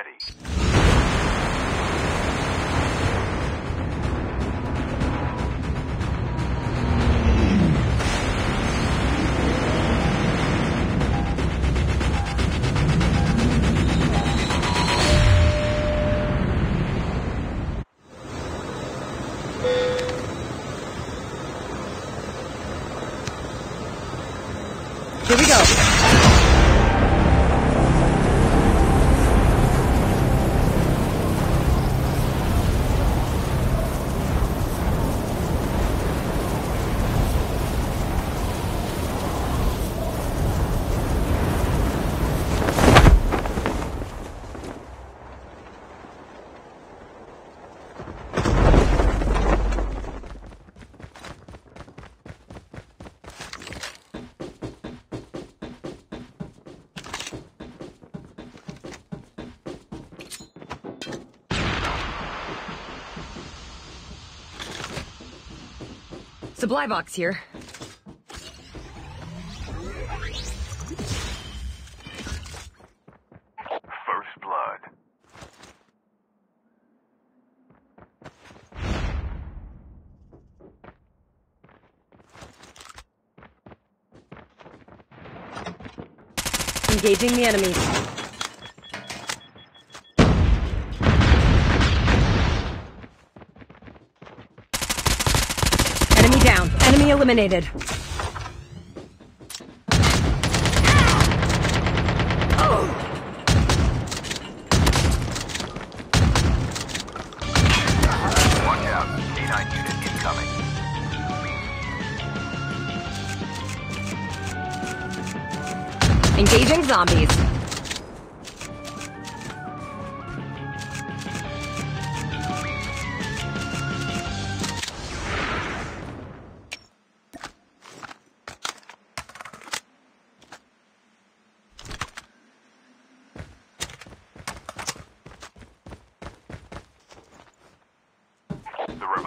ready. Here we go. Supply box here. First blood. Engaging the enemies. Enemy Enemy eliminated. Watch out. K9 unit incoming. Engaging zombies.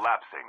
collapsing.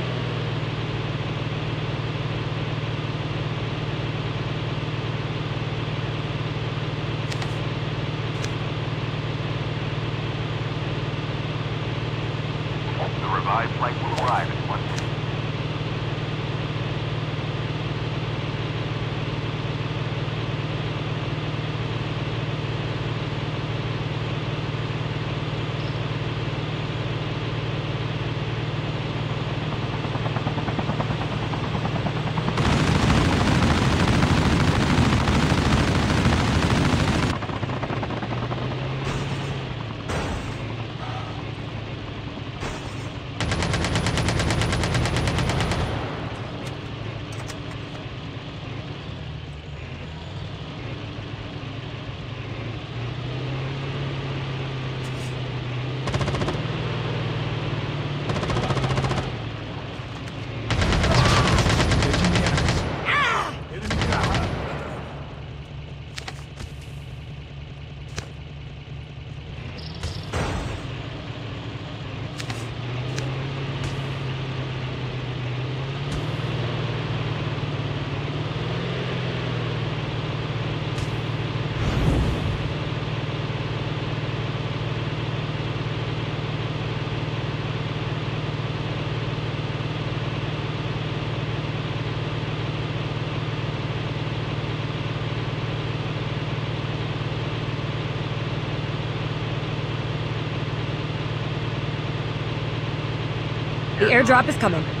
Airdrop is coming.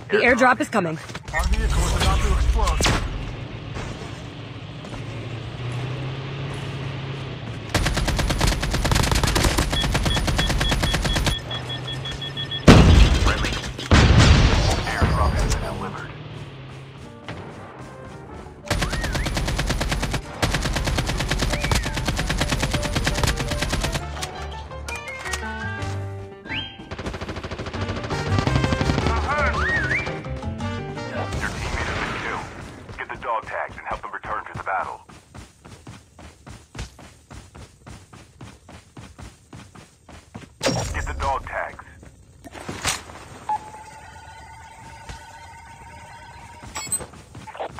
The airdrop is coming. Our vehicle is about to explode.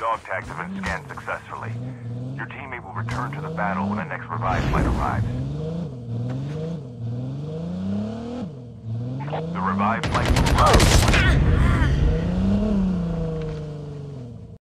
Dog tags have been scanned successfully. Your teammate will return to the battle when the next revive flight arrives. The revived flight arrive.